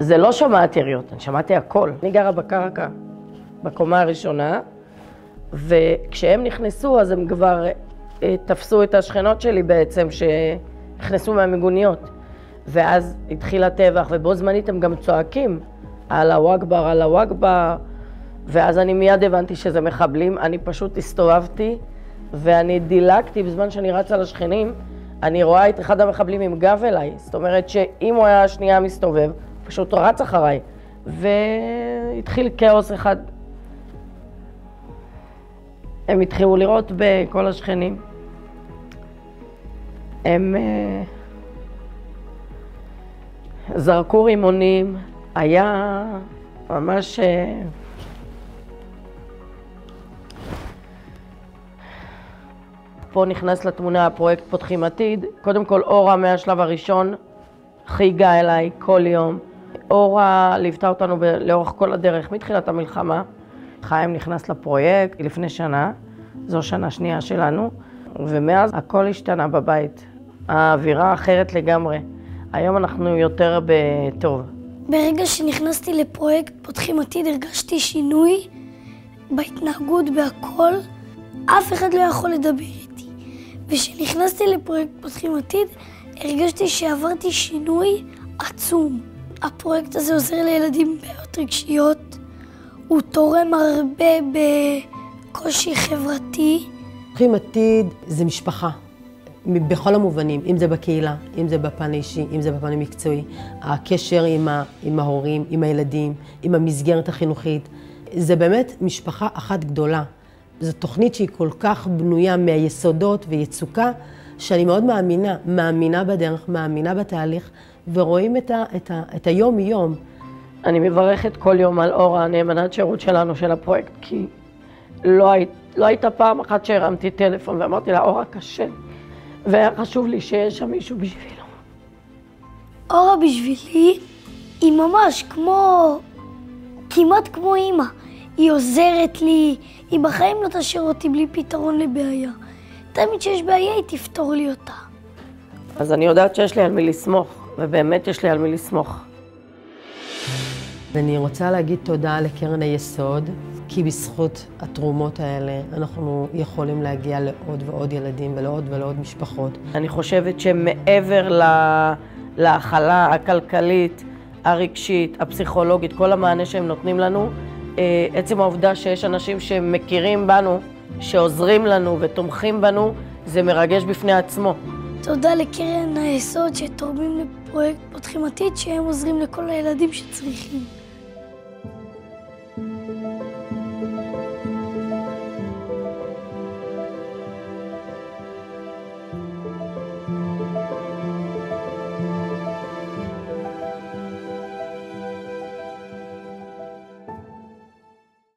זה לא שמעתי יריות, אני שמעתי הכל. אני גרה בקרקע, בקומה הראשונה, וכשהם נכנסו, אז הם כבר אה, תפסו את השכנות שלי בעצם, שנכנסו מהמיגוניות. ואז התחיל הטבח, ובו זמנית הם גם צועקים, אללהו אכבר, אללהו אכבר, ואז אני מיד הבנתי שזה מחבלים. אני פשוט הסתובבתי, ואני דילגתי בזמן שאני רצה לשכנים, אני רואה את אחד המחבלים עם גב אליי. זאת אומרת שאם הוא היה שנייה מסתובב, פשוט רץ אחריי. והתחיל כאוס אחד. הם התחילו לראות בכל השכנים. הם אה, זרקו רימונים, היה ממש... אה, פה נכנס לתמונה הפרויקט פותחים עתיד. קודם כל אורה מהשלב הראשון חייגה אליי כל יום. אורה ליוותה אותנו ב- לאורך כל הדרך מתחילת המלחמה. חיים נכנס לפרויקט לפני שנה, זו שנה שנייה שלנו, ומאז הכל השתנה בבית. האווירה אחרת לגמרי. היום אנחנו יותר בטוב. ברגע שנכנסתי לפרויקט פותחים עתיד הרגשתי שינוי בהתנהגות, בהכל. אף אחד לא יכול לדבר איתי. וכשנכנסתי לפרויקט פותחים עתיד, הרגשתי שעברתי שינוי עצום. הפרויקט הזה עוזר לילדים בעיות רגשיות, הוא תורם הרבה בקושי חברתי. פותחים עתיד זה משפחה, בכל המובנים, אם זה בקהילה, אם זה בפן האישי, אם זה בפן המקצועי, הקשר עם, ה, עם ההורים, עם הילדים, עם המסגרת החינוכית, זה באמת משפחה אחת גדולה. זו תוכנית שהיא כל כך בנויה מהיסודות ויצוקה, שאני מאוד מאמינה, מאמינה בדרך, מאמינה בתהליך, ורואים את, ה, את, ה, את היום-יום. אני מברכת כל יום על אורה, הנאמנת שירות שלנו, של הפרויקט, כי לא, היית, לא הייתה פעם אחת שהרמתי טלפון ואמרתי לה, אורה קשה, והיה חשוב לי שיש שם מישהו בשבילו. אורה בשבילי היא ממש כמו, כמעט כמו אימא. היא עוזרת לי, היא בחיים לא תשאיר אותי בלי פתרון לבעיה. תמיד כשיש בעיה היא תפתור לי אותה. אז אני יודעת שיש לי על מי לסמוך, ובאמת יש לי על מי לסמוך. ואני רוצה להגיד תודה לקרן היסוד, כי בזכות התרומות האלה אנחנו יכולים להגיע לעוד ועוד ילדים ולעוד ולעוד משפחות. אני חושבת שמעבר להכלה הכלכלית, הרגשית, הפסיכולוגית, כל המענה שהם נותנים לנו, אה, עצם העובדה שיש אנשים שמכירים בנו, שעוזרים לנו ותומכים בנו, זה מרגש בפני עצמו. תודה לקרן היסוד שתורמים לפרויקט פותחים עתיד, שהם עוזרים לכל הילדים שצריכים.